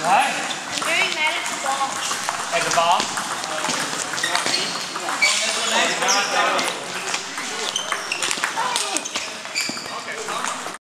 What? I'm very mad at the ball. At the ball?